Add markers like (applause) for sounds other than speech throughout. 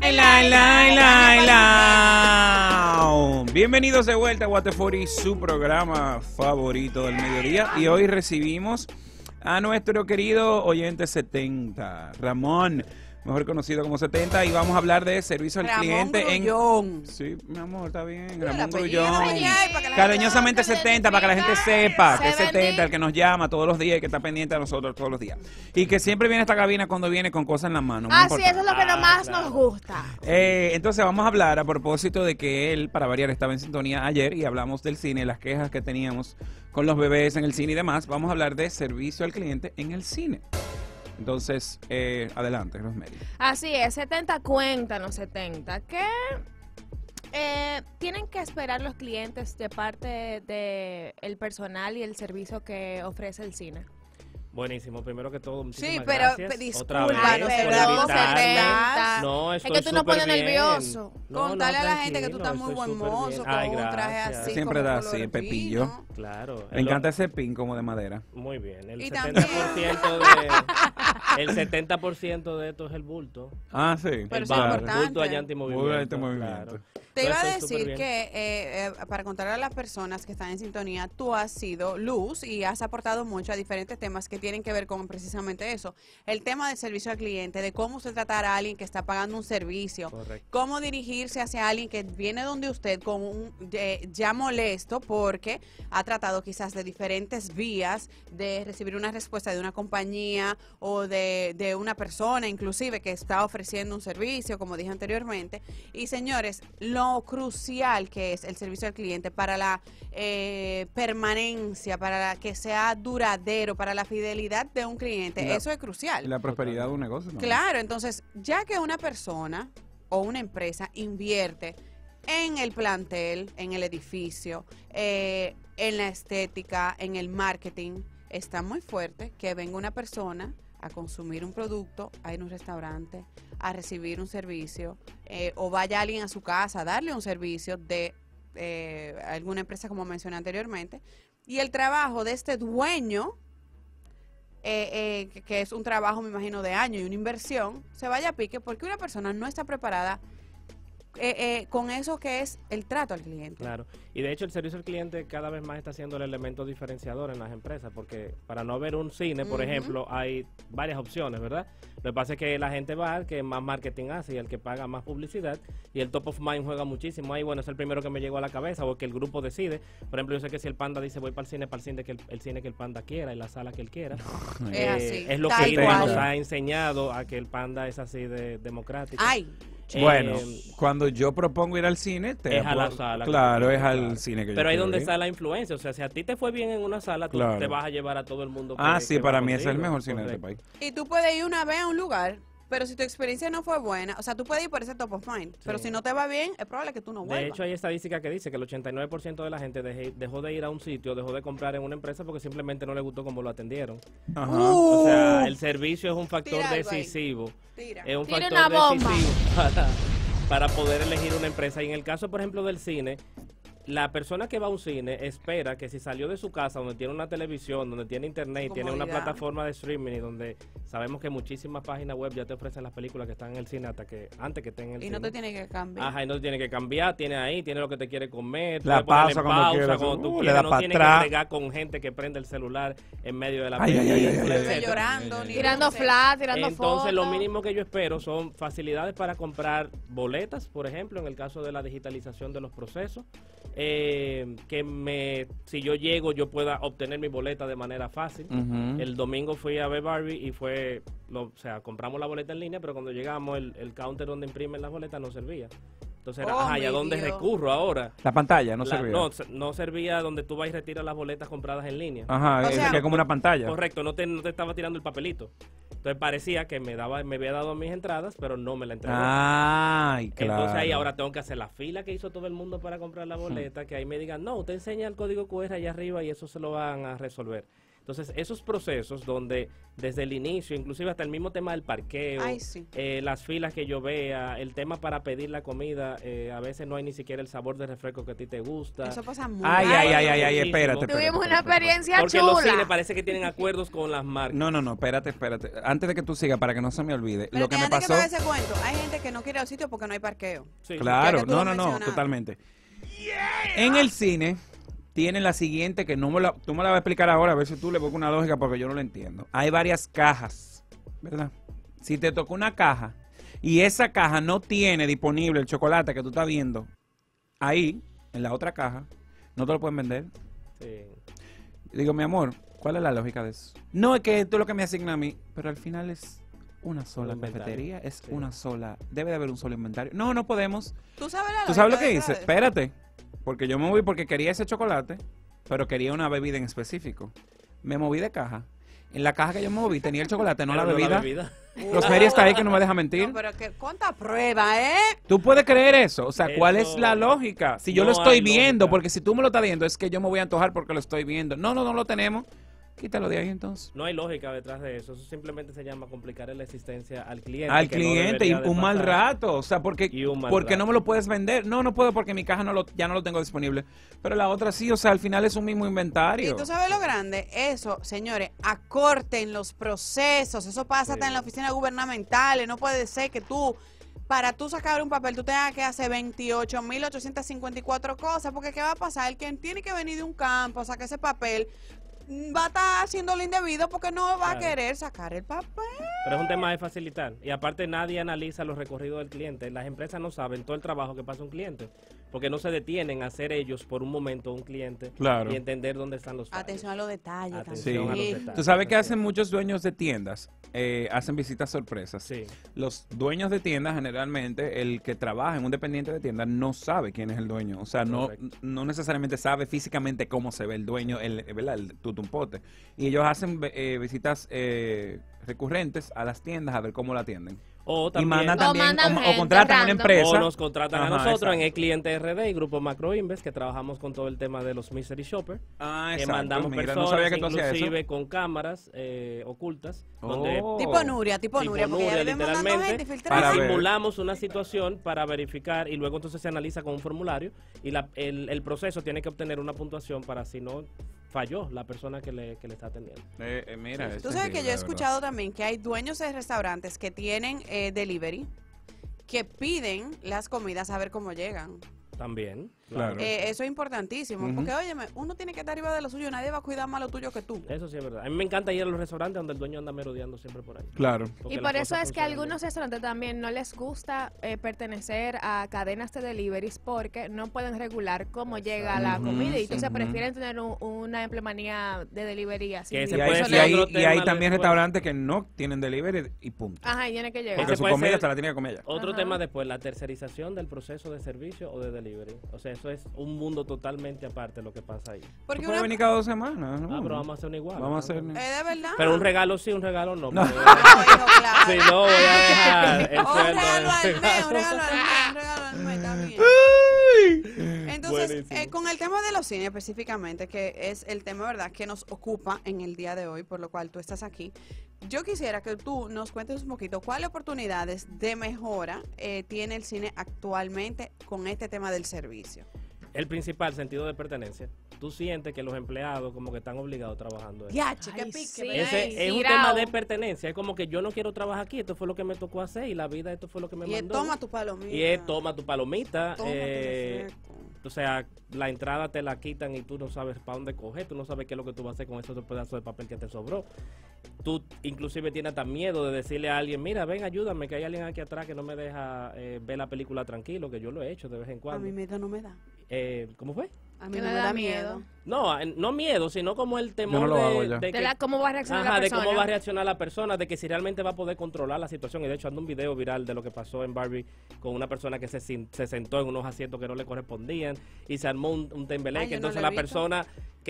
La, la, la. Bienvenidos de vuelta a Waterford su programa favorito del mediodía. Y hoy recibimos a nuestro querido oyente 70, Ramón mejor conocido como 70, y vamos a hablar de servicio al cliente Grullón. en... Sí, mi amor, está bien, Ramón Grullón. Cariñosamente 70, para que la gente sepa que es 70, el que nos llama todos los días y que está pendiente de nosotros todos los días. Y que siempre viene a esta cabina cuando viene con cosas en la mano. Ah, sí, eso es lo que más nos gusta. Eh, entonces vamos a hablar a propósito de que él, para variar, estaba en sintonía ayer y hablamos del cine, las quejas que teníamos con los bebés en el cine y demás. Vamos a hablar de servicio al cliente en el cine. Entonces, eh, adelante, Rosemary. Así es, 70 cuéntanos, 70. ¿Qué eh, tienen que esperar los clientes de parte del el personal y el servicio que ofrece el cine? Buenísimo, primero que todo, muchísimas Sí, pero gracias. disculpa, Otra no vez se. No, Es que tú no pones bien. nervioso. No, Contale no, a la gente que tú estás muy buen mozo, con Ay, un traje así. Siempre da así, vino. pepillo. Claro. Me encanta ese pin como de madera. Muy bien. El Y 70% de el 70% de esto es el bulto. Ah, sí. Pero el es bar, importante. bulto allá antimovimiento. Claro. Te iba a decir que, eh, eh, para contar a las personas que están en sintonía, tú has sido luz y has aportado mucho a diferentes temas que tienen que ver con precisamente eso. El tema del servicio al cliente, de cómo usted tratar a alguien que está pagando un servicio, Correcto. cómo dirigirse hacia alguien que viene donde usted con un eh, ya molesto porque ha tratado quizás de diferentes vías de recibir una respuesta de una compañía o de, de una persona inclusive que está ofreciendo un servicio, como dije anteriormente. Y señores, lo crucial que es el servicio al cliente para la eh, permanencia, para la que sea duradero, para la fidelidad de un cliente, La- eso es crucial. La prosperidad de un negocio. ¿no? Claro, entonces, ya que una persona o una empresa invierte en el plantel, en el edificio, eh, en la estética, en el marketing, está muy fuerte que venga una persona a consumir un producto, a ir a un restaurante, a recibir un servicio, eh, o vaya alguien a su casa a darle un servicio de eh, alguna empresa, como mencioné anteriormente, y el trabajo de este dueño eh, eh, que, es un trabajo, me imagino, de año y una inversión, se vaya a pique porque una persona no está preparada eh, eh, con eso que es el trato al cliente. Claro. Y de hecho el servicio al cliente cada vez más está siendo el elemento diferenciador en las empresas, porque para no ver un cine, por ejemplo, hay varias opciones, ¿verdad? Lo que pasa es que la gente va al que más marketing hace y el que paga más publicidad, y el top of mind juega muchísimo. Ahí, bueno, es el primero que me llegó a la cabeza, o que el grupo decide. Por ejemplo, yo sé que si el panda dice voy para el cine, para el cine que el, el cine que el panda quiera y la sala que él quiera. (laughs) Es eh, así, es lo tal que nos ha enseñado a que el panda es así de democrático. Ay, Eh, Bueno, cuando yo propongo ir al cine, te Es a la sala Claro, tú es al claro. cine que yo Pero ahí donde ir. está la influencia. O sea, si a ti te fue bien en una sala, tú Claro. te vas a llevar a todo el mundo. que- Ah, sí, que para mí es el mejor cine de este país. y tú puedes ir una vez a un lugar, pero si tu experiencia no fue buena, o sea, tú puedes ir por ese top of mind, pero si no te va bien, es probable que tú no vuelvas. De hecho, hay estadística que dice que el 89% de la gente dejó de ir a un sitio, dejó de comprar en una empresa porque simplemente no le gustó cómo lo atendieron. Ajá. O sea, el servicio es un factor decisivo. Tira. Es un Tira factor una bomba. decisivo (laughs) para, para poder elegir una empresa. Y en el caso, por ejemplo, del cine, la persona que va a un cine espera que si salió de su casa donde tiene una televisión, donde tiene internet, y tiene una Comodidad. plataforma de streaming y donde sabemos que muchísimas páginas web ya te ofrecen las películas que están en el cine hasta que antes que estén en el y cine. no te tiene que cambiar. Ajá, y no te tiene que cambiar, tiene ahí, tiene lo que te quiere comer, La pausa cuando pausa quieras, cuando tú uh, le quieras, da no pa' tienes que bregar con gente que prende el celular en medio de la Ay, ay, ay, película, ay, ay, Ni etcétera. llorando, ni Tirando flash, tirando Entonces, lo mínimo que yo espero son facilidades para comprar boletas, por ejemplo, en el caso de la digitalización de los procesos. Eh, que me, si yo llego, yo pueda obtener mi boleta de manera fácil. El domingo fui a ver Barbie y fue, lo, o sea, compramos la boleta en línea, pero cuando llegamos, el, el counter donde imprimen las boletas no servía. Entonces era, Oh, ajá, ¿y a dónde Dios. recurro ahora? La pantalla no La- servía. No, no servía donde tú vas y retiras las boletas compradas en línea. Ajá, O es sea, que es como una pantalla. Correcto, no te, no te estaba tirando el papelito. Entonces parecía que me daba me había dado mis entradas, pero no me la entregó. Ay, claro. Entonces ahí ahora tengo que hacer la fila que hizo todo el mundo para comprar la boleta, que ahí me digan, no, usted enseña el código QR allá arriba y eso se lo van a resolver. Entonces esos procesos donde desde el inicio, inclusive hasta el mismo tema del parqueo, Ay, sí. eh, las filas que yo vea, el tema para pedir la comida, eh, a veces no hay ni siquiera el sabor de refresco que a ti te gusta. Eso pasa muy Ay, ay, ay, ay, espérate. espérate, Tuvimos una espérate, experiencia Porque los cines parece que tienen acuerdos con las marcas. No, no, no, espérate, espérate. Antes de que tú sigas, para que no se me olvide, Pero lo que me antes pasó... que ese cuento, hay gente que no quiere ir al sitio porque no hay parqueo. Sí. Claro, que no, no, no, totalmente. En el cine tienen la siguiente que no me la, tú me la vas a explicar ahora, a ver si tú le buscas una lógica porque yo no la entiendo. Hay varias cajas, ¿verdad? Si te toca una caja y esa caja no tiene disponible el chocolate que tú estás viendo ahí, en la otra caja, no te lo pueden vender. Sí. Digo, mi amor, ¿cuál es la lógica de eso? No es que esto es lo que me asigna a mí, pero al final es una sola inventario. cafetería, es Sí. una sola, debe de haber un solo inventario. No, no podemos. ¿Tú sabes la ¿Tú sabes lo que eso? Espérate, porque yo me moví porque quería ese chocolate, pero quería una bebida en específico. Me moví de caja. En la caja que yo me moví tenía el chocolate, no la Pero bebida. Rosemary está ahí que no me deja mentir. No, pero que cuánta prueba, ¿eh? ¿Tú puedes creer eso? O sea, ¿cuál es la lógica? Si yo no lo estoy viendo, lógica. porque si tú me lo estás viendo, es que yo me voy a antojar porque lo estoy viendo. No, no, no lo tenemos. Quítalo de ahí entonces. No hay lógica detrás de eso. Eso simplemente se llama complicar la existencia al cliente. Al no cliente y un mal rato. O sea, porque, porque no me lo puedes vender. No, no puedo porque mi caja no lo, ya no lo tengo disponible. Pero la otra sí, o sea, al final es un mismo inventario. Y tú sabes lo grande, eso, señores, acorten los procesos, eso pasa hasta Sí. en la oficina gubernamental, no puede ser que tú, para tú sacar un papel, tú tengas que hacer 28.854 cosas, porque ¿qué va a pasar? El que tiene que venir de un campo a sacar ese papel, va a estar haciendo lo indebido porque no va a querer sacar el papel. Pero es un tema de facilitar. Y aparte nadie analiza los recorridos del cliente. Las empresas no saben todo el trabajo que pasa un cliente. Porque no se detienen a hacer ellos por un momento un cliente Claro. y entender dónde están los fallos. Atención a los detalles Sí. Atención a los también. detalles. Tú sabes que hacen muchos dueños de tiendas, eh, hacen visitas sorpresas. Sí. Los dueños de tiendas, generalmente, el que trabaja en un dependiente de tienda no sabe quién es el dueño. O sea, no, no necesariamente sabe físicamente cómo se ve el dueño, el, ¿verdad? el tutumpote. Y ellos hacen eh, visitas eh, recurrentes a las tiendas a ver cómo la atienden. O Y también O también, mandan o, o gente contratan a una empresa. o nos contratan a nosotros exacto. en el cliente RD y Grupo Macro Invest, que trabajamos con todo el tema de los Mystery Shopper. Ah, que exacto. mandamos Mira, personas, no sabía que tú hacías eso. inclusive con cámaras eh, ocultas, donde Oh. Tipo Nuria, tipo, Tipo Nuria, porque literalmente, gente ver. simulamos una situación para verificar y luego entonces se analiza con un formulario y la- el, el proceso tiene que obtener una puntuación para si no falló la persona que le, que le está atendiendo. Eh, eh, mira, es Tú sabes que yo he verdad. escuchado también que hay dueños de restaurantes que tienen eh, delivery, que piden las comidas a ver cómo llegan. También. Claro. Eh, eso es importantísimo, porque óyeme, uno tiene que estar arriba de lo suyo, nadie va a cuidar más lo tuyo que tú. Eso sí es verdad. A mí me encanta ir a los restaurantes donde el dueño anda merodeando siempre por ahí. Claro. porque Y por eso es que a algunos restaurantes también no les gusta eh, pertenecer a cadenas de deliveries porque no pueden regular cómo llega la comida y entonces ujú. prefieren tener un- una empleomanía de delivery así. Que Y hay, y y también restaurantes que no tienen delivery y punto. Ajá, y tiene que llegar. Porque su comida te la tiene que comer ella. Otro Ajá. tema después, la tercerización del proceso de servicio o de delivery. O sea, eso es un mundo totalmente aparte lo que pasa ahí. Porque una- venir cada dos semanas, ¿no? Ah, pero vamos a hacer un igual. Vamos a hacer... ¿no? Eh, de verdad. Pero un regalo sí, un regalo no. (laughs) (laughs) No. No, hijo, claro. (laughs) Si no, voy a dejar el un sueldo regalo al mes, un regalo. regalo al mes, un regalo al mes, está bien. (laughs) Entonces, eh, con el tema de los cines específicamente, que es el tema, ¿verdad?, que nos ocupa en el día de hoy, por lo cual tú estás aquí, yo quisiera que tú nos cuentes un poquito cuáles oportunidades de mejora eh, tiene el cine actualmente con este tema del servicio. El principal sentido de pertenencia. Tú sientes que los empleados como que están obligados trabajando. ahí. Ya, che, Ay, pique. Ese Ay, es un tema de pertenencia. Es como que yo no quiero trabajar aquí. Esto fue lo que me tocó hacer y la vida esto fue lo que me Y es, mandó. toma tu palomita. y es toma tu palomita. Toma tu eh, refresco. O sea, la entrada te la quitan y tú no sabes para dónde coger, tú no sabes qué es lo que tú vas a hacer con ese otro pedazo de papel que te sobró. Tú inclusive tienes hasta miedo de decirle a alguien, mira, ven, ayúdame, que hay alguien aquí atrás que no me deja eh, ver la película tranquilo, que yo lo he hecho de vez en A cuando. mí me da, no me da. Eh, ¿Cómo fue? A mí no me da da miedo. miedo. No, eh, no miedo, sino como el temor de, de De que- la, ¿Cómo va a reaccionar Ajá, la de persona? cómo va a reaccionar la persona, de que si realmente va a poder controlar la situación. Y de hecho, ando un video viral de lo que pasó en Barbie con una persona que se, se sentó en unos asientos que no le correspondían y se armó un, tembeleque. no Entonces, la visto. persona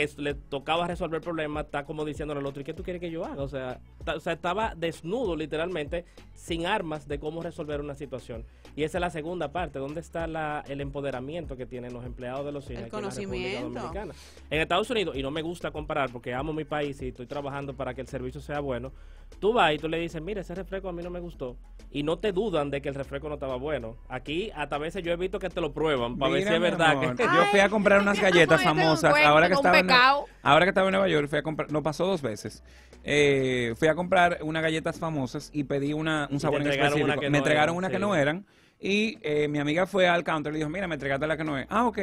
que le tocaba resolver el problema está como diciéndole al otro, ¿y qué tú quieres que yo haga? O sea, ta- o sea, estaba desnudo, literalmente, sin armas de cómo resolver una situación. Y esa es la segunda parte. ¿Dónde está la, el empoderamiento que tienen los empleados de los cines? El aquí en la Conocimiento. Dominicana. En Estados Unidos, y no me gusta comparar porque amo mi país y estoy trabajando para que el servicio sea bueno, tú vas y tú le dices, mira, ese refresco a mí no me gustó. Y no te dudan de que el refresco no estaba bueno. Aquí, hasta veces yo he visto que te lo prueban para ver si es verdad. que- (laughs) Yo fui a comprar unas (laughs) galletas este famosas. Ahora que, como ahora que estaba en Nueva York, fui a comprar. No pasó dos veces. Eh, fui a comprar unas galletas famosas y pedí una, un sabor en específico. una que me no entregaron eran, una que no eran. Y eh, mi amiga fue al counter y le dijo: Mira, me entregaste la que no es. Ah, ok.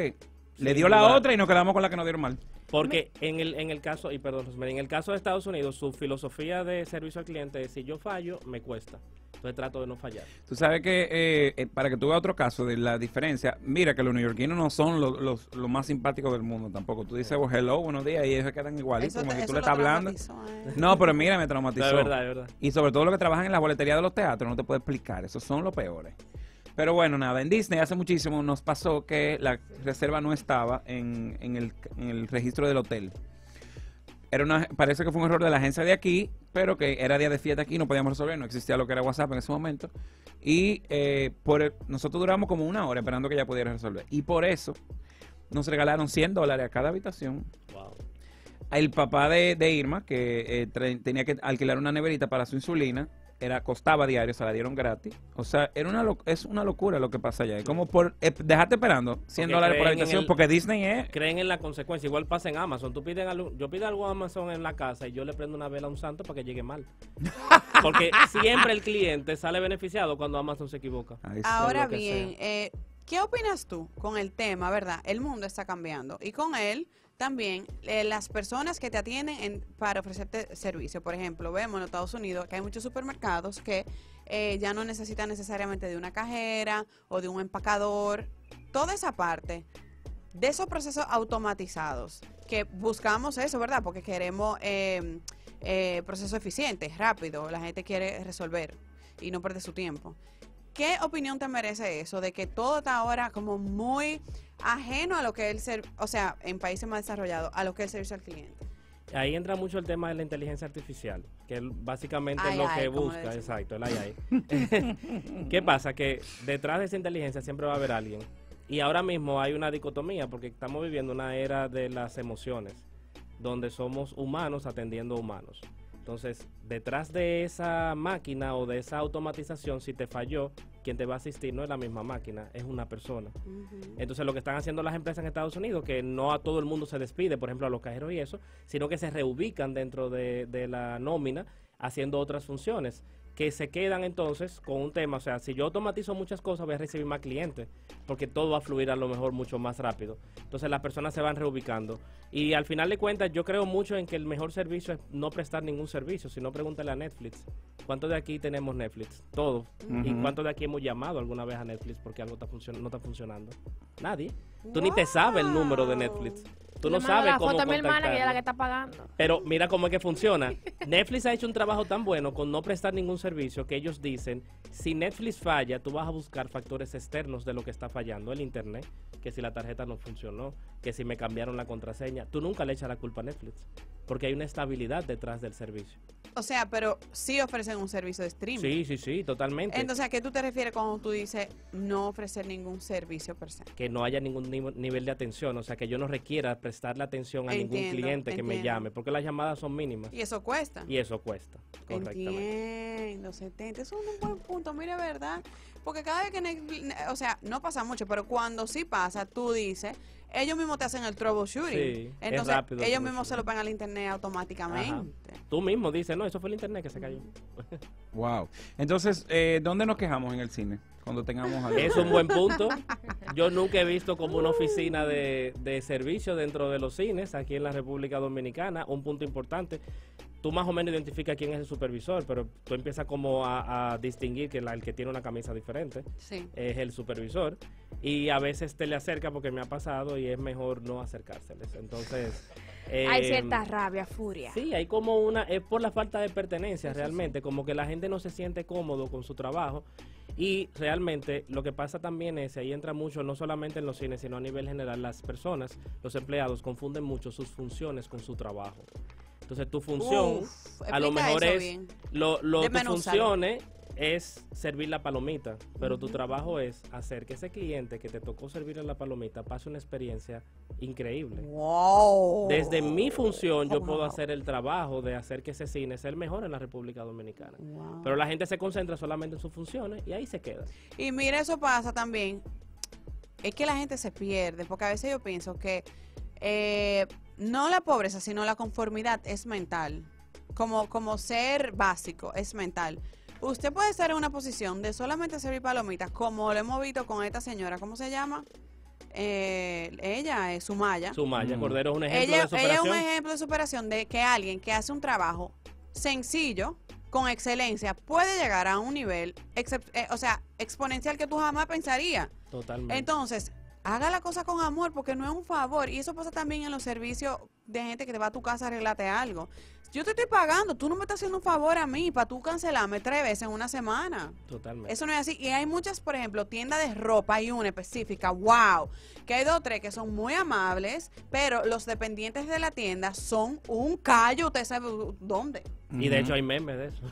Le dio la otra y nos quedamos con la que nos dieron mal. Porque en el, en el caso, y perdón, en el caso de Estados Unidos, su filosofía de servicio al cliente es si yo fallo, me cuesta. Entonces trato de no fallar. Tú sabes que, eh, eh, para que tú veas otro caso de la diferencia, mira que los neoyorquinos no son los, los, los más simpáticos del mundo tampoco. Tú dices, oh, hello, buenos días, y ellos quedan igualitos, como te- que tú le estás hablando. ¿eh? No, pero mira, me traumatizó. es verdad, es verdad. Y sobre todo los que trabajan en la boletería de los teatros, no te puedo explicar, esos son los peores. Pero bueno, nada, en Disney hace muchísimo nos pasó que la reserva no estaba en, en el, en el registro del hotel. Era una, parece que fue un error de la agencia de aquí, pero que era día de fiesta aquí, no podíamos resolver, no existía lo que era WhatsApp en ese momento. Y eh, por el- nosotros duramos como una hora esperando que ella pudiera resolver. Y por eso nos regalaron 100 dólares a cada habitación Wow. el papá de, de Irma, que eh, tenía que alquilar una neverita para su insulina, era costaba diario, se la dieron gratis. O sea, era una lo- es una locura lo que pasa allá. Es como por eh, dejarte esperando 100 Porque dólares por habitación, el- porque Disney es... Creen en la consecuencia. Igual pasa en Amazon. Tú pides algo, yo pido algo a Amazon en la casa y yo le prendo una vela a un santo para que llegue mal. (laughs) Porque siempre el cliente sale beneficiado cuando Amazon se equivoca. Ay. Ahora bien, eh, ¿qué opinas tú con el tema, verdad? El mundo está cambiando y con él también eh, las personas que te atienden en- para ofrecerte servicio. Por ejemplo, vemos en Estados Unidos que hay muchos supermercados que eh, ya no necesitan necesariamente de una cajera o de un empacador. Toda esa parte de esos procesos automatizados que buscamos eso, ¿verdad? Porque queremos eh, eh, procesos eficientes, rápido. La gente quiere resolver y no perder su tiempo. ¿Qué opinión te merece eso de que todo está ahora como muy ajeno a lo que es el ser, o sea, en países más desarrollados, a lo que es el servicio al cliente? Ahí entra mucho el tema de la inteligencia artificial, que básicamente Ay, es lo ay, que busca, exacto, el ay. (laughs) ¿Qué pasa? Que detrás de esa inteligencia siempre va a haber alguien. Y ahora mismo hay una dicotomía, porque estamos viviendo una era de las emociones, donde somos humanos atendiendo humanos. Entonces, detrás de esa máquina o de esa automatización, si te falló, quien te va a asistir no es la misma máquina, es una persona. Entonces lo que están haciendo las empresas en Estados Unidos, que no a todo el mundo se despide, por ejemplo a los cajeros y eso, sino que se reubican dentro de, de la nómina haciendo otras funciones, que se quedan entonces con un tema, o sea, si yo automatizo muchas cosas voy a recibir más clientes, porque todo va a fluir a lo mejor mucho más rápido. Entonces las personas se van reubicando. Y al final de cuentas yo creo mucho en que el mejor servicio es no prestar ningún servicio, sino pregúntale a Netflix. ¿Cuántos de aquí tenemos Netflix? Todos. ¿Y cuántos de aquí hemos llamado alguna vez a Netflix porque algo está no está funcionando? Nadie. Tú ni te sabes el número de Netflix. Tú no sabes la cómo foto a mi hermana que ella es la que contactarlo. está pagando. Pero mira cómo es que funciona. Netflix ha hecho un trabajo tan bueno con no prestar ningún servicio que ellos dicen, si Netflix falla, tú vas a buscar factores externos de lo que está fallando, el internet, que si la tarjeta no funcionó, que si me cambiaron la contraseña. Tú nunca le echas la culpa a Netflix, porque hay una estabilidad detrás del servicio. O sea, pero sí ofrecen un servicio de streaming. Sí, sí, sí, totalmente. Entonces, ¿a qué tú te refieres cuando tú dices no ofrecer ningún servicio per se? que no haya ningún ni- nivel de atención, o sea, que yo no requiera prestarle atención a ningún cliente que me llame, porque las llamadas son mínimas Y eso cuesta. y eso cuesta, correctamente. Entiendo, 70. Eso es un buen punto, mire, ¿verdad? Porque cada vez que, o sea, no pasa mucho, pero cuando sí pasa, tú dices, ellos mismos te hacen el troubleshooting. Sí, Entonces, rápido el ellos mismos se lo pagan al internet automáticamente. Tú mismo dices, no, eso fue el internet que se cayó. (laughs) Wow. Entonces, eh, ¿dónde nos quejamos en el cine? Cuando tengamos algo. Es un buen punto. (laughs) Yo nunca he visto como una oficina de, de servicio dentro de los cines aquí en la República Dominicana. Un punto importante. Tú más o menos identificas quién es el supervisor, pero tú empiezas como a, a distinguir que la- el que tiene una camisa diferente Sí. es el supervisor y a veces te le acerca porque me ha pasado y es mejor no acercárseles. Entonces... (laughs) Hay em, cierta rabia, furia. Sí, hay como una, es por la falta de pertenencia realmente, como que la gente no se siente cómodo con su trabajo y realmente lo que pasa también es, ahí entra mucho, no solamente en los cines, sino a nivel general, las personas, los empleados confunden mucho sus funciones con su trabajo. Entonces tu función Uf, a lo mejor es bien. lo, lo tus funciones es servir la palomita, pero tu trabajo es hacer que ese cliente que te tocó servirle la palomita pase una experiencia increíble. Wow. Desde mi función yo puedo Wow. hacer el trabajo de hacer que ese cine sea el mejor en la República Dominicana. Wow. Pero la gente se concentra solamente en sus funciones y ahí se queda. Y mira, eso pasa también. Es que la gente se pierde, porque a veces yo pienso que eh, no la pobreza, sino la conformidad es mental. Como, como ser básico, es mental. Usted puede estar en una posición de solamente servir palomitas, como lo hemos visto con esta señora, ¿cómo se llama? Eh, ella es Sumaya. Sumaya Mm. Cordero es un ejemplo ella, de ella es superación. un ejemplo de superación de que alguien que hace un trabajo sencillo, con excelencia, puede llegar a un nivel, eh, o sea, exponencial que tú jamás pensarías. Totalmente. Entonces, haga la cosa con amor porque no es un favor. Y eso pasa también en los servicios de gente que te va a tu casa a arreglarte algo. Yo te estoy pagando, tú no me estás haciendo un favor a mí para tú cancelarme tres veces en una semana. Totalmente. Eso no es así. Y hay muchas, por ejemplo, tiendas de ropa, hay una específica, wow, que hay dos o tres que son muy amables, pero los dependientes de la tienda son un callo, usted sabe dónde. Y de hecho hay memes de eso.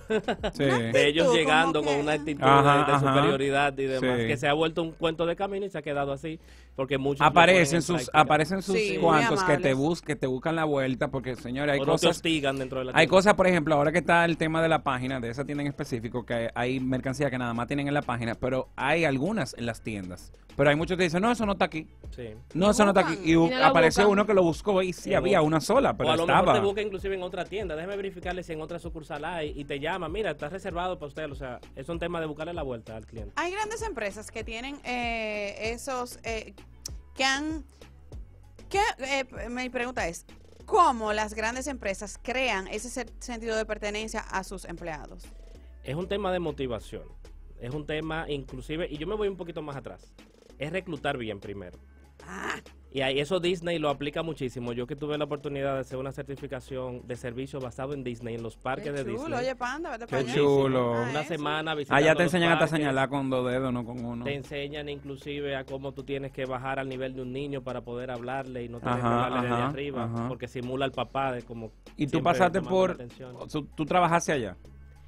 Sí. (laughs) De ellos llegando con una actitud Ajá, de, de ajá. superioridad y demás, Sí. que se ha vuelto un cuento de camino y se ha quedado así, porque muchos Aparecen sus, aparecen sus Sí, cuantos que te bus, que te buscan la vuelta, porque señores, hay o no te cosas, hostigan dentro de la hay tienda. cosas, por ejemplo, ahora que está el tema de la página, de esa tienda en específico, que hay mercancía que nada más tienen en la página, pero hay algunas en las tiendas. Pero hay muchos que dicen, no, eso no está aquí. Sí. No, eso no está aquí. Y, apareció buscan. uno que lo buscó y sí Y había una sola, pero o a lo mejor estaba. te busca inclusive en otra tienda. Déjame verificarle si en otra sucursal hay y te llama. Mira, está reservado para usted. O sea, es un tema de buscarle la vuelta al cliente. Hay grandes empresas que tienen eh, esos, eh, que han, que, eh, mi pregunta es, ¿cómo las grandes empresas crean ese se- sentido de pertenencia a sus empleados? Es un tema de motivación. Es un tema inclusive, y yo me voy un poquito más atrás. Es reclutar bien primero. Ah, Y ahí eso Disney lo aplica muchísimo. Yo que tuve la oportunidad de hacer una certificación de servicio basado en Disney, en los parques qué de chulo, Disney. oye, panda, vete Qué para allá. chulo. Ah, Una eso. semana visitando Allá te enseñan hasta señalar con dos dedos, no con uno. Te enseñan inclusive a cómo tú tienes que bajar al nivel de un niño para poder hablarle y no tener que hablarle desde arriba, ajá. porque simula al papá de como Y tú pasaste por, tú trabajaste allá.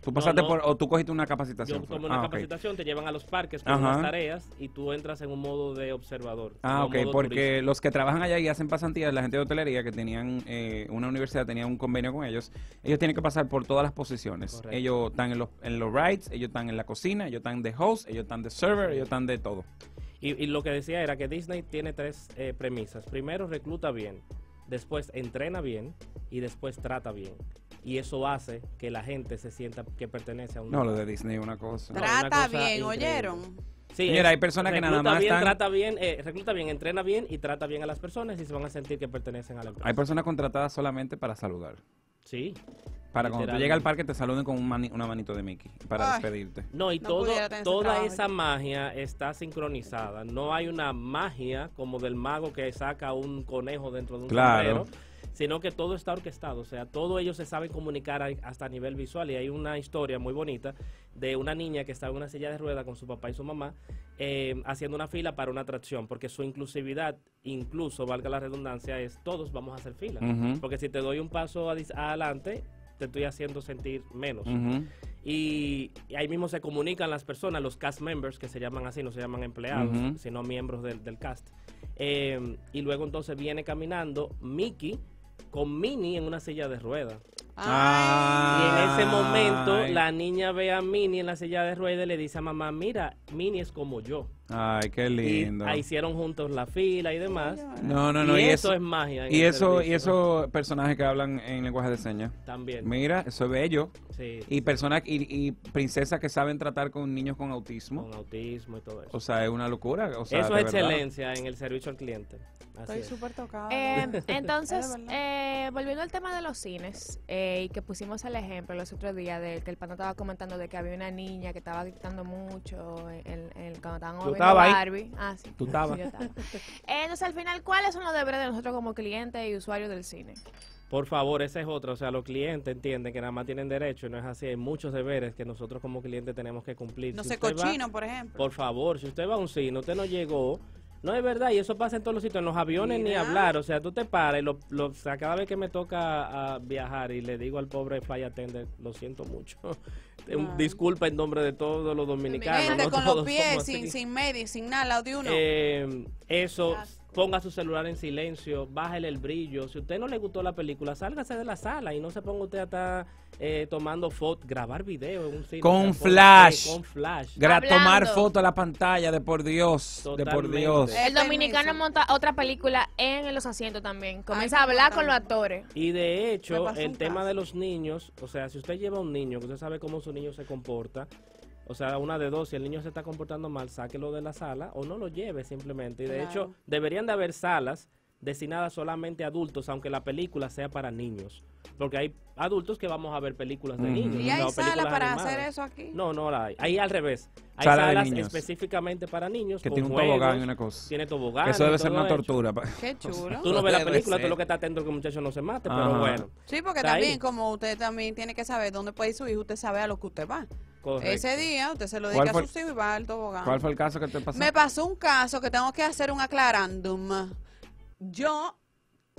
Tú pasaste no. por, o tú cogiste una Yo capacitación. fue? tomo una Ah, capacitación, te llevan a los parques con unas tareas y tú entras en un modo de observador. Ah, ok, porque los que trabajan allá y hacen pasantías, la gente de hotelería que tenían eh, una universidad, tenía un convenio con ellos, ellos tienen que pasar por todas las posiciones. Correcto. Ellos están en los, en los rides, ellos están en la cocina, ellos están de host, ellos están de server, ellos están de todo. Y, y lo que decía era que Disney tiene tres eh, premisas. Primero, recluta bien. Después, entrena bien. Y después, trata bien. Y eso hace que la gente se sienta que pertenece a un No, lo de Disney es una cosa. No, Trata una cosa bien, increíble. ¿oyeron? Sí, Señora, es- hay personas que nada recluta más bien, están- trata bien, eh, recluta bien, entrena bien y trata bien a las personas y se van a sentir que pertenecen a la empresa. Hay personas contratadas solamente para saludar. Sí. Para cuando tú llegas al parque te saluden con un mani- una manito de Mickey para Ay. despedirte. No, y No todo, toda esa magia está sincronizada. No hay una magia como del mago que saca un conejo dentro de un Claro. sombrero, sino que todo está orquestado. O sea, todos ellos se saben comunicar hasta a nivel visual. Y hay una historia muy bonita de una niña que estaba en una silla de ruedas con su papá y su mamá eh, haciendo una fila para una atracción, porque su inclusividad, incluso, valga la redundancia, es todos vamos a hacer fila. Porque si te doy un paso adelante, te estoy haciendo sentir menos. Y, y ahí mismo se comunican las personas, los cast members, que se llaman así, no se llaman empleados, sino miembros del, del cast. Eh, y luego entonces viene caminando Mickey con Minnie en una silla de ruedas. Ah. Y en ese momento Ay. la niña ve a Minnie en la silla de ruedas y le dice a mamá, mira, Minnie es como yo. Ay, qué Y lindo. ahí hicieron juntos la fila y demás. No, no, no. y, Y, eso eso, es magia. y eso, y esos personajes que hablan en lenguaje de señas. También. Mira, eso es bello. Sí, Y personas y, y princesas que saben tratar con niños con autismo. con autismo y todo eso. O sea, es una locura. O sea, eso es verdad. excelencia en el servicio al cliente. Así Estoy es. súper tocada. Eh, (laughs) Es entonces, verdad. eh, volviendo al tema de los cines, eh, y que pusimos el ejemplo los otros días de que el pano estaba comentando de que había una niña que estaba gritando mucho en, en- cuando estaban estabas ahí. Barbie. Ah, sí. Tú estabas. Sí. Eh, entonces, al final, ¿cuáles son los deberes de nosotros como clientes y usuarios del cine? Por favor, esa es otra. O sea, los clientes entienden que nada más tienen derecho y no es así. Hay muchos deberes que nosotros como clientes tenemos que cumplir. no Si sé, usted va- cochino, por ejemplo. por favor, si usted va a un cine, usted no llegó. No es verdad, y eso pasa en todos los sitios, en los aviones ni Mira. hablar. O sea, tú te paras y lo, lo- o sea, cada vez que me toca ah, viajar y le digo al pobre fly attendant, lo siento mucho, disculpa en nombre de todos los dominicanos. Gente no con todos los pies, sin, sin sin nada, de uno. Eh, eso, ponga su celular en silencio, bájele el brillo. Si a usted no le gustó la película, sálgase de la sala y no se ponga usted a estar eh, tomando fotos, grabar video en un cine. Con flash. eh, con flash. Gra- Hablando. tomar foto a la pantalla de por Dios, de por. Dios. El dominicano monta otra película en los asientos también. Comienza Ay, a hablar con los actores. Y de hecho, el tema caso. de los niños, o sea, si usted lleva un niño, que usted sabe cómo su niño se comporta, o sea, una de dos, si el niño se está comportando mal, sáquelo de la sala o no lo lleve simplemente. Y de Claro. hecho, deberían de haber salas destinadas solamente a adultos, aunque la película sea para niños. Porque hay adultos que vamos a ver películas de niños. ¿Y hay o sala películas para animadas. hacer eso aquí? No, no la hay. Ahí al revés. Hay Sala de salas niños. específicamente para niños. Que con tiene un juegos, tobogán y una cosa. Tiene tobogán. Que eso y debe ser todo una hecho. tortura. Qué (laughs) chulo. Tú no ves la película, tú lo que estás atento es que el muchacho no se mate, pero bueno. Sí, porque ahí. también, como usted también tiene que saber dónde puede ir su hijo, usted sabe a lo que usted va. Correcto. Ese día, usted se lo ¿Cuál dedica a sus hijos y va al tobogán. ¿Cuál fue el caso que te pasó? Me pasó un caso que tengo que hacer un aclarándum. Yo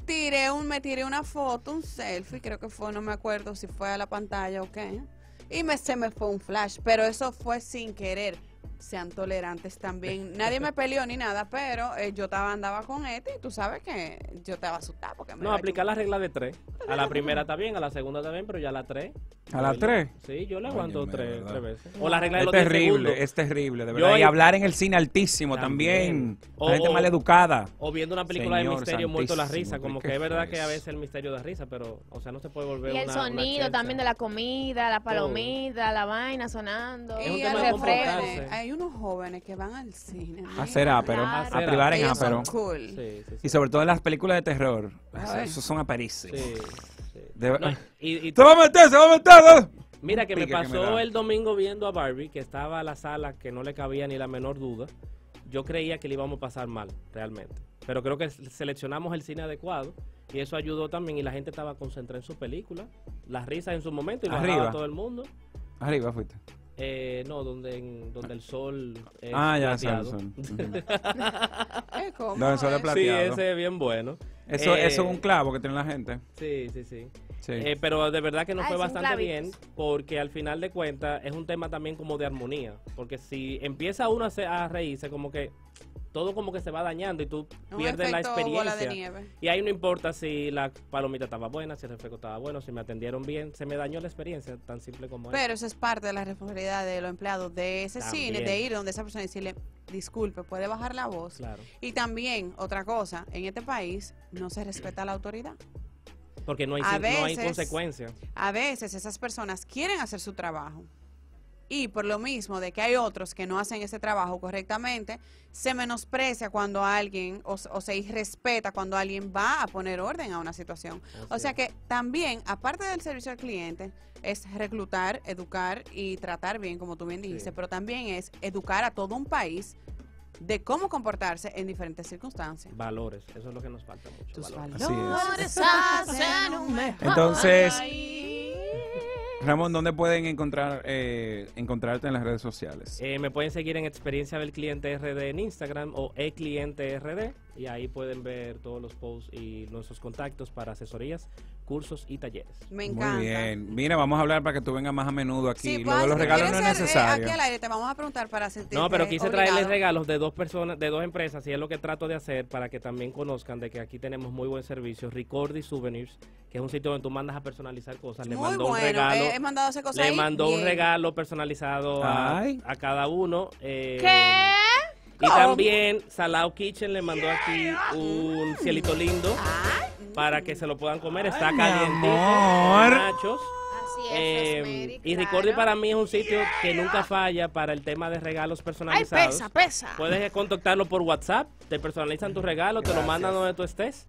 tiré un, me tiré una foto, un selfie, creo que fue, no me acuerdo si fue a la pantalla o qué. Y me, se me fue un flash, pero eso fue sin querer. Sean tolerantes también. (laughs) Nadie me peleó ni nada, pero eh, yo estaba, andaba con este y tú sabes que yo estaba asustada porque me No, aplicar la regla de tres. A la primera está bien, a la segunda está bien, pero ya a la tres. ¿A la tres? Sí, yo le aguanto tres, tres veces. O la regla de Es los 10 terrible, es terrible, de Yo verdad. y hablar en el cine altísimo también. También. La gente O- mal educada. O viendo una película de misterio muerto la risa. ¿qué- Como que es verdad que a veces el misterio da risa, pero, o sea, no se puede volver Y el una- sonido también de la comida, la palomita, la vaina sonando. Es un Y los refresco. hay unos jóvenes que van al cine. A hacer ápero, Claro. a privar en ápero. cool. Sí, sí, sí. Y sobre todo en las películas de terror. Esos son aparices. De- No, y- y ¡Se va a meter, se va a meter! ¿no? Mira que me pique que me pasó el domingo viendo a Barbie, que estaba a la sala que no le cabía ni la menor duda. Yo creía que le íbamos a pasar mal, realmente. Pero creo que seleccionamos el cine adecuado y eso ayudó también y la gente estaba concentrada en su película. Las risas en su momento y lo todo el mundo. Arriba fuiste. Eh, no, donde, en- donde el sol es Ah, ya sé. plateado. son. (laughs) Ujú. (laughs) Es como No, eso de es. plata. Sí, Plateado. ese es bien bueno. Eso, Eh, eso es un clavo que tiene la gente. Sí, sí, sí. Sí. Eh, pero de verdad que nos Ah, fue bastante bien porque al final de cuentas es un tema también como de armonía. Porque si empieza uno a, se- a reírse, como que todo como que se va dañando y tú Un pierdes la experiencia. Y ahí no importa si la palomita estaba buena, si el refresco estaba bueno, si me atendieron bien, se me dañó la experiencia, tan simple como es. Pero eso es parte de la responsabilidad de los empleados de ese cine, de ir donde esa persona y decirle, disculpe, puede bajar la voz. Claro. Y también, otra cosa, en este país no se respeta la autoridad. Porque no hay, A sin- no hay veces- consecuencia. A veces esas personas quieren hacer su trabajo. Y por lo mismo de que hay otros que no hacen ese trabajo correctamente, se menosprecia cuando alguien o, o se irrespeta cuando alguien va a poner orden a una situación. O sea que también, aparte del servicio al cliente, es reclutar, educar y tratar bien, como tú bien dijiste, Sí. pero también es educar a todo un país de cómo comportarse en diferentes circunstancias. Valores, eso es lo que nos falta mucho. Tus valores. Así es. valores hacen un mejor Entonces- país. Ramón, ¿dónde pueden encontrar eh, encontrarte en las redes sociales? Eh, me pueden seguir en Experiencia del Cliente RD en Instagram o eCliente RD y ahí pueden ver todos los posts y nuestros contactos para asesorías, cursos y talleres. Me encanta. Muy bien. Mira, vamos a hablar para que tú vengas más a menudo aquí. Sí, Luego pues, los regalos no es eh, necesario. aquí al aire te vamos a preguntar para sentirte No, pero quise obligado. traerles regalos de dos personas, de dos empresas y es lo que trato de hacer para que también conozcan de que aquí tenemos muy buen servicio. Ricordi Souvenirs, que es un sitio donde tú mandas a personalizar cosas. Le Muy mandó un regalo. He, he mandado a hacer cosas Le ahí. mandó un regalo personalizado a, cada uno. eh, ¿Qué? Y también Salao Kitchen le mandó aquí un cielito lindo para que se lo puedan comer. Está calientito, nachos. Así es, Eh, Rosemary, y claro. Ricordi para mí es un sitio que nunca falla para el tema de regalos Ay, personalizados. pesa, pesa. Puedes contactarlo por WhatsApp, te personalizan tu regalo, te lo mandan donde tú estés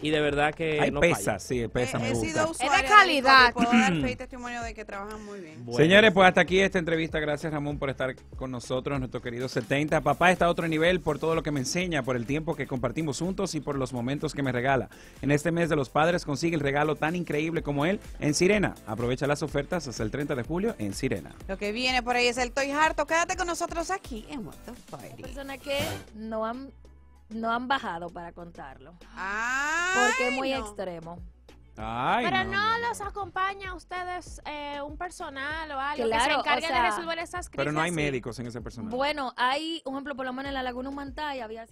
y de verdad que Hay no pesa, falla. sí, pesa, He- me he gusta. sido usuaria Es de calidad. Puedo dar fe y testimonio de que trabajan muy bien. Bueno, Señores, pues hasta aquí esta entrevista. Gracias Ramón por estar con nosotros, nuestro querido 70. Papá está a otro nivel por todo lo que me enseña, por el tiempo que compartimos juntos y por los momentos que me regala. En este mes de los padres consigue el regalo tan increíble como él en Sirena. Aprovecha las ofertas hasta el 30 de julio en Sirena. Lo que viene por ahí es el Toy Harto. Quédate con nosotros aquí en What the Party. personas que no han, no han bajado para contarlo. Ay, Porque es muy no. extremo. Ay, Pero no, no, no, los acompaña a ustedes eh, un personal o algo que Claro, se o encargue de resolver esas crisis. Pero no hay médicos en ese personal. Bueno, hay, un ejemplo, por lo menos en la Laguna Humantay había